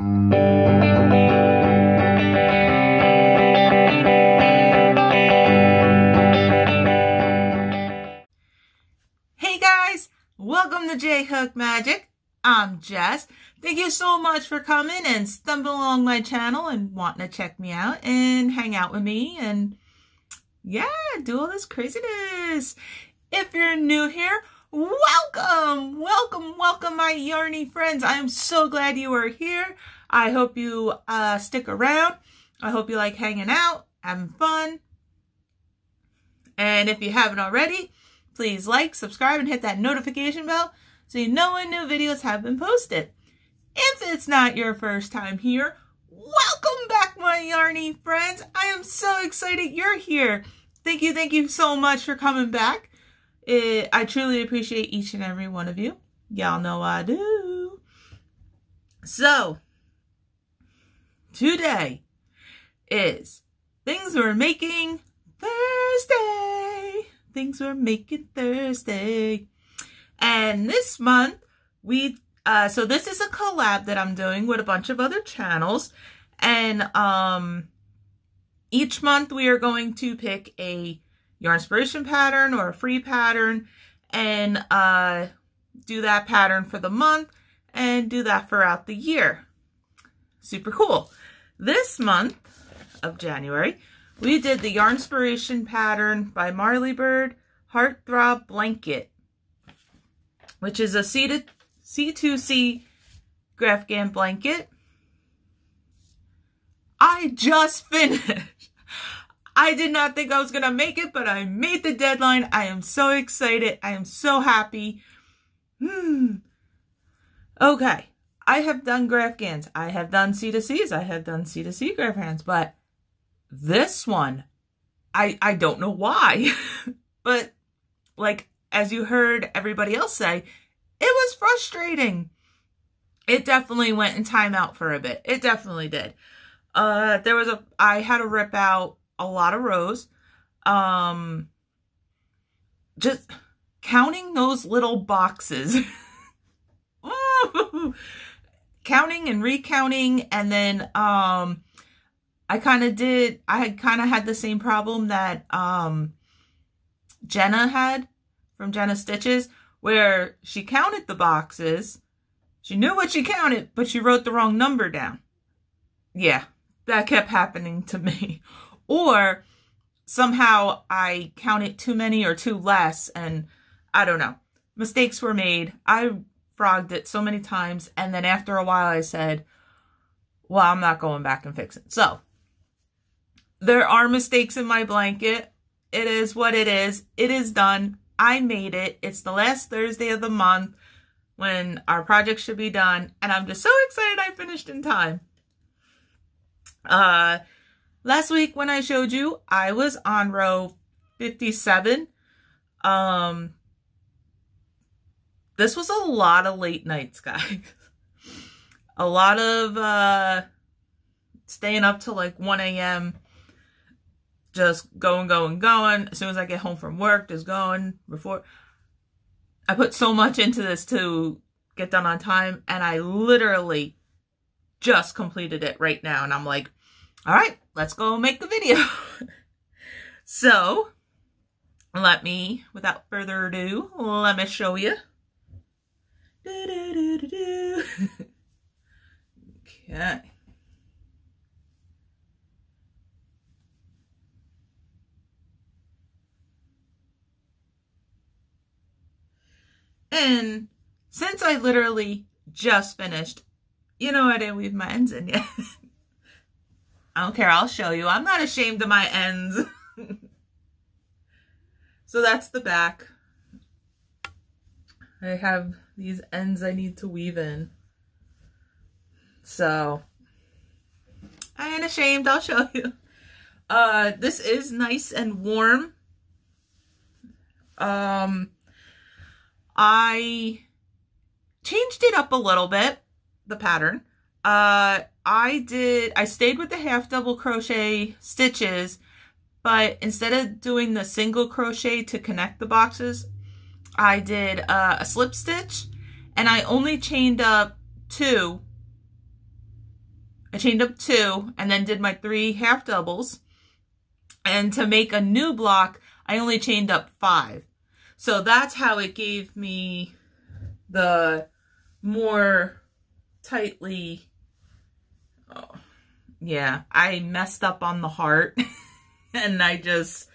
Hey guys, welcome to J Hook Magic. I'm Jess. Thank you so much for coming and stumbling along my channel and wanting to check me out and hang out with me and yeah, do all this craziness. If you're new here, welcome, welcome, welcome, my yarny friends. I am so glad you are here. I hope you uh, stick around. I hope you like hanging out, having fun. And if you haven't already, please like, subscribe, and hit that notification bell so you know when new videos have been posted. If it's not your first time here, welcome back, my yarny friends. I am so excited you're here. Thank you, thank you so much for coming back. It, I truly appreciate each and every one of you. Y'all know I do. So, today is Things We're Making Thursday. Things We're Making Thursday. And this month, we, uh, so this is a collab that I'm doing with a bunch of other channels. And, um, each month we are going to pick a Yarnspiration pattern or a free pattern and, uh, do that pattern for the month and do that throughout the year. Super cool. This month of January, we did the Yarnspiration pattern by Marly Bird Heartthrob Blanket which is a C to C2C Graphghan blanket. I just finished. I did not think I was going to make it, but I made the deadline. I am so excited. I am so happy. Hmm. Okay. I have done Graphghans. I have done C2Cs. I have done C2C Graphghans, but this one, I, I don't know why, but like as you heard everybody else say, it was frustrating. It definitely went in timeout for a bit. It definitely did. Uh, there was a, I had a rip out a lot of rows. Um, just counting those little boxes. counting and recounting and then um I kind of did I had kind of had the same problem that um Jenna had from Jenna Stitches where she counted the boxes. She knew what she counted, but she wrote the wrong number down. Yeah, that kept happening to me. Or somehow I counted too many or too less, and I don't know. Mistakes were made. I frogged it so many times, and then after a while I said, well, I'm not going back and fixing. So, there are mistakes in my blanket. It is what it is. It is done. I made it. It's the last Thursday of the month when our project should be done. And I'm just so excited I finished in time. Uh, last week when I showed you, I was on row 57. Um, this was a lot of late nights, guys. a lot of uh, staying up till like 1 a.m just going, going, going. As soon as I get home from work, just going before. I put so much into this to get done on time, and I literally just completed it right now. And I'm like, all right, let's go make the video. so, let me, without further ado, let me show you. okay. And since I literally just finished, you know I didn't weave my ends in yet. I don't care, I'll show you. I'm not ashamed of my ends. so that's the back. I have these ends I need to weave in. So, I ain't ashamed, I'll show you. Uh, this is nice and warm. Um, I changed it up a little bit, the pattern. Uh, I did, I stayed with the half double crochet stitches, but instead of doing the single crochet to connect the boxes, I did uh, a slip stitch and I only chained up two I chained up two and then did my three half doubles. And to make a new block, I only chained up five. So that's how it gave me the more tightly, oh, yeah, I messed up on the heart and I just,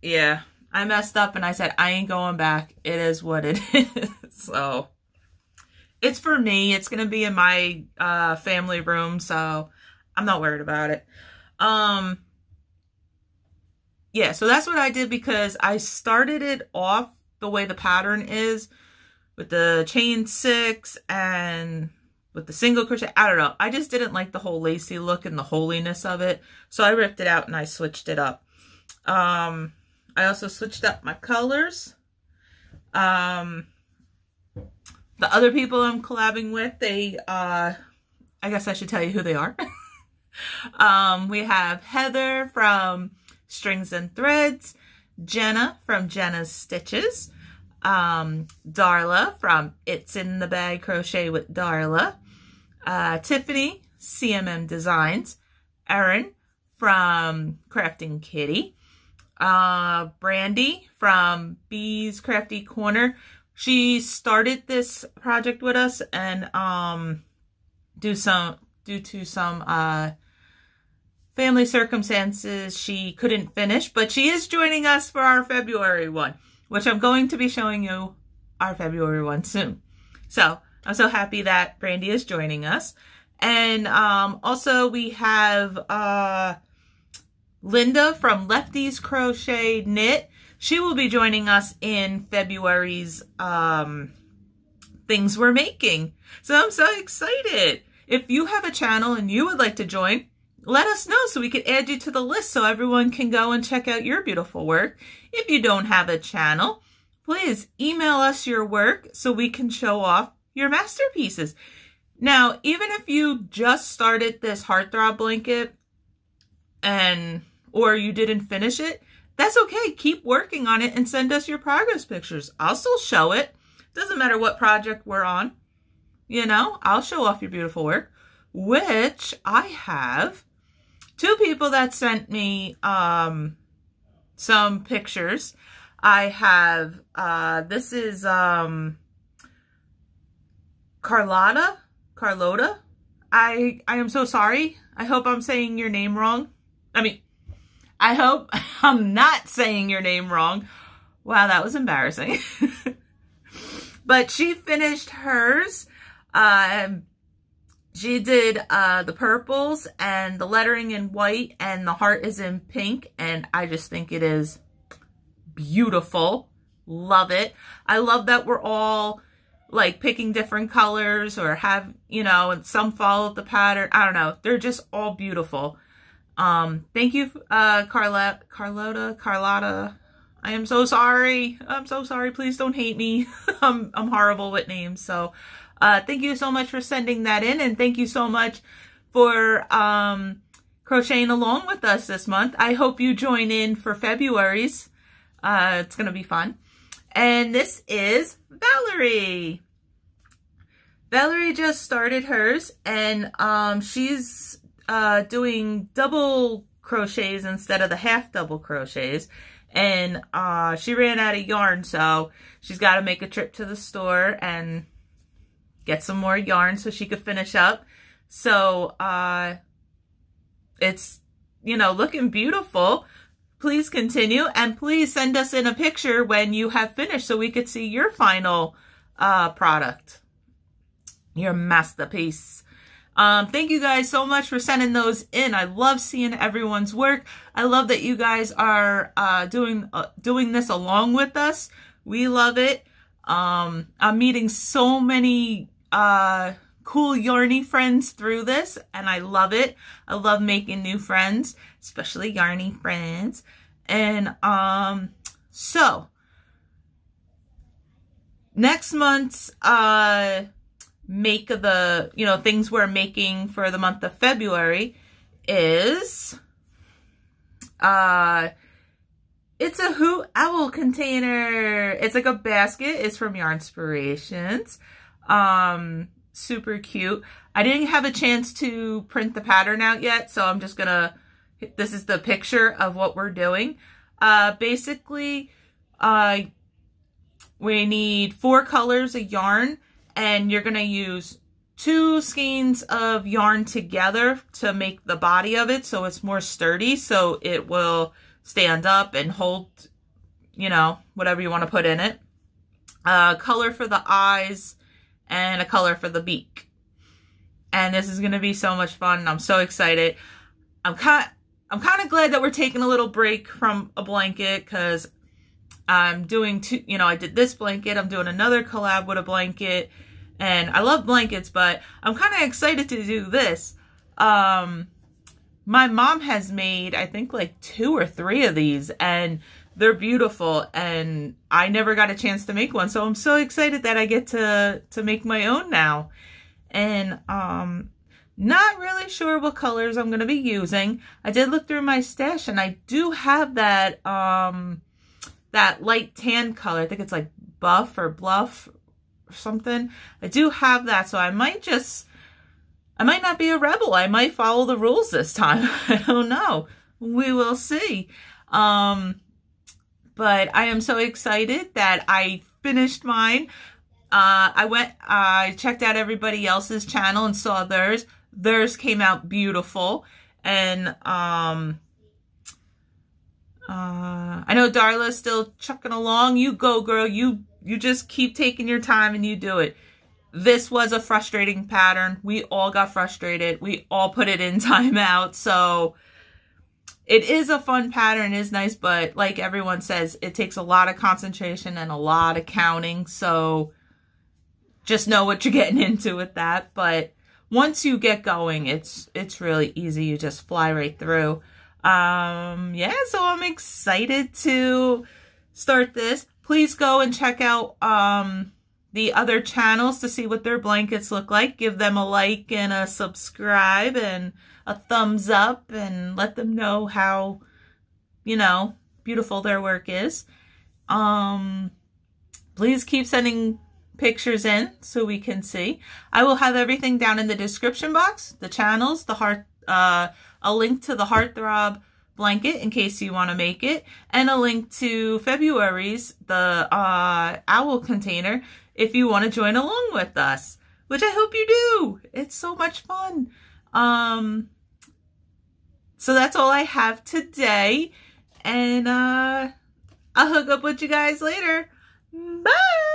yeah, I messed up and I said, I ain't going back. It is what it is. so it's for me. It's going to be in my uh, family room. So I'm not worried about it. Um, yeah, so that's what I did because I started it off the way the pattern is with the chain six and with the single crochet. I don't know. I just didn't like the whole lacy look and the holiness of it. So I ripped it out and I switched it up. Um, I also switched up my colors. Um, the other people I'm collabing with, they, uh, I guess I should tell you who they are. um, we have Heather from Strings and Threads, Jenna from Jenna's Stitches, um, Darla from It's in the Bag Crochet with Darla, uh, Tiffany, CMM Designs, Erin from Krafting Kitty, uh, Brandee from Bees Crafty Corner. She started this project with us and um, do some due to some uh, family circumstances, she couldn't finish, but she is joining us for our February one, which I'm going to be showing you our February one soon. So I'm so happy that Brandee is joining us. And um, also we have uh, Linda from Lefty's Crochet Knit. She will be joining us in February's um, things we're making. So I'm so excited. If you have a channel and you would like to join, let us know so we can add you to the list so everyone can go and check out your beautiful work. If you don't have a channel, please email us your work so we can show off your masterpieces. Now, even if you just started this heartthrob blanket and or you didn't finish it, that's okay. Keep working on it and send us your progress pictures. I'll still show it. Doesn't matter what project we're on. You know, I'll show off your beautiful work, which I have two people that sent me um, some pictures. I have, uh, this is um, Carlotta, Carlota. I, I am so sorry. I hope I'm saying your name wrong. I mean, I hope I'm not saying your name wrong. Wow, that was embarrassing. but she finished hers. Um, she did uh, the purples and the lettering in white and the heart is in pink. And I just think it is beautiful. Love it. I love that we're all like picking different colors or have, you know, and some follow the pattern. I don't know. They're just all beautiful. Um, thank you, uh, Carla, Carlota, Carlotta. I am so sorry. I'm so sorry. Please don't hate me. I'm, I'm horrible with names. So, uh, thank you so much for sending that in and thank you so much for um, crocheting along with us this month. I hope you join in for February's. Uh, it's going to be fun. And this is Valerie. Valerie just started hers and um, she's uh, doing double crochets instead of the half double crochets. And uh, she ran out of yarn, so she's got to make a trip to the store and get some more yarn so she could finish up. So, uh, it's, you know, looking beautiful. Please continue and please send us in a picture when you have finished so we could see your final, uh, product. Your masterpiece. Um, thank you guys so much for sending those in. I love seeing everyone's work. I love that you guys are uh, doing uh, doing this along with us. We love it. Um, I'm meeting so many uh, cool yarny friends through this and I love it. I love making new friends, especially yarny friends. And um, so next month's uh, make of the, you know, things we're making for the month of February is uh it's a hoot owl container. It's like a basket. It's from Yarnspirations. Um, super cute. I didn't have a chance to print the pattern out yet, so I'm just gonna, this is the picture of what we're doing. Uh, basically, uh, we need four colors of yarn, and you're gonna use two skeins of yarn together to make the body of it so it's more sturdy, so it will stand up and hold, you know, whatever you want to put in it. A color for the eyes and a color for the beak. And this is going to be so much fun. I'm so excited. I'm kind I'm kind of glad that we're taking a little break from a blanket because I'm doing two, you know, I did this blanket. I'm doing another collab with a blanket and I love blankets, but I'm kind of excited to do this. Um, my mom has made, I think, like two or three of these, and they're beautiful. And I never got a chance to make one, so I'm so excited that I get to to make my own now. And um, not really sure what colors I'm gonna be using. I did look through my stash, and I do have that um that light tan color. I think it's like buff or bluff or something. I do have that, so I might just I might not be a rebel. I might follow the rules this time. I don't know. We will see. Um, but I am so excited that I finished mine. Uh, I went, I checked out everybody else's channel and saw theirs. Theirs came out beautiful. And, um, uh, I know Darla's still chucking along. You go, girl. You, you just keep taking your time and you do it this was a frustrating pattern. We all got frustrated. We all put it in timeout. So it is a fun pattern, is nice, but like everyone says, it takes a lot of concentration and a lot of counting. So just know what you're getting into with that. But once you get going, it's it's really easy. You just fly right through. Um, yeah, so I'm excited to start this. Please go and check out um the other channels to see what their blankets look like. Give them a like and a subscribe and a thumbs up and let them know how, you know, beautiful their work is. Um, please keep sending pictures in so we can see. I will have everything down in the description box, the channels, the heart, uh, a link to the Heartthrob blanket in case you want to make it, and a link to February's, the uh, owl container if you want to join along with us, which I hope you do. It's so much fun. Um, so that's all I have today. And uh, I'll hook up with you guys later. Bye!